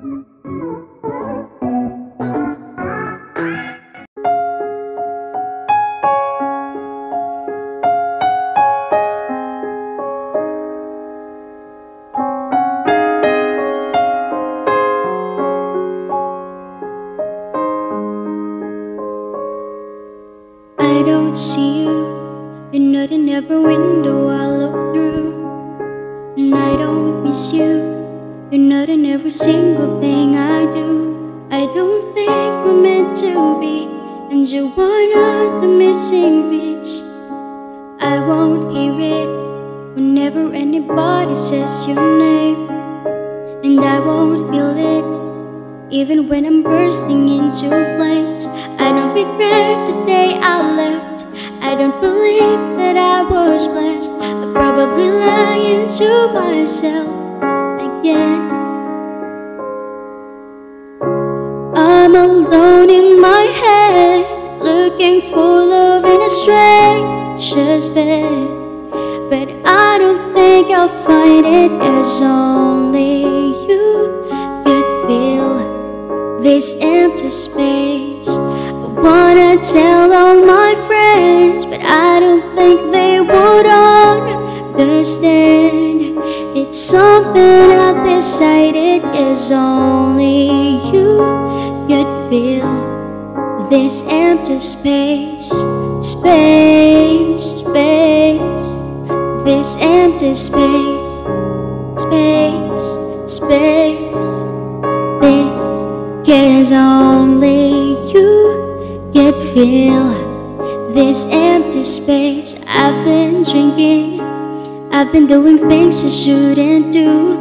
I don't see you. You're not in every window I look through. And I don't miss you. You're not in every single thing I do. I don't think we're meant to be. And you are not the missing piece. I won't hear it whenever anybody says your name. And I won't feel it even when I'm bursting into flames. I don't regret the day I left. I don't believe that I was blessed. I'm probably lying to myself again. I'm alone in my head, looking for love in a stranger's bed. But I don't think I'll find it as only you could fill this empty space. I wanna tell all my friends, but I don't think they would understand. It's something I've decided is only you could fill this empty space, space, space, this empty space, space, space, this, cause only you could fill this empty space. I've been drinking, I've been doing things I shouldn't do,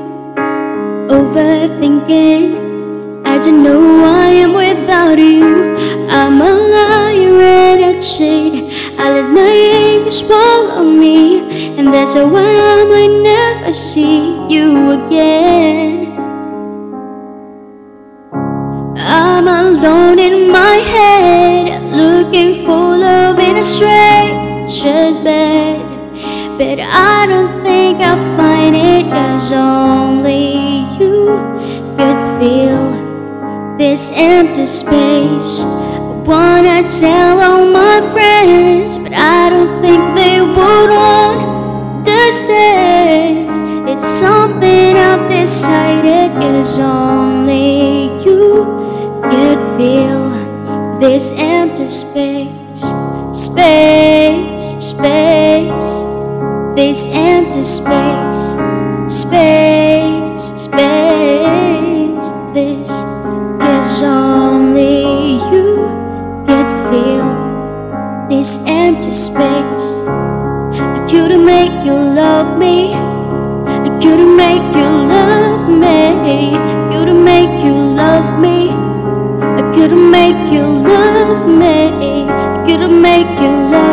overthinking. I don't know who I am without you. I'm a liar and a cheat. I let my anger swallow me, and that's why I might never see you again. I'm alone in my head, looking for love in a stranger's bed. But I don't think I'll find it, cause only you could fill this empty space. I wanna tell all my friends, but I don't think they would understand. It's something I've decided is only you could fill this empty space, space, this empty space, space, space, this is only you could fill this empty space. I couldn't make you love me. I couldn't make you love me. I Couldn't make you love me. I couldn't make you love me. I couldn't make you love me.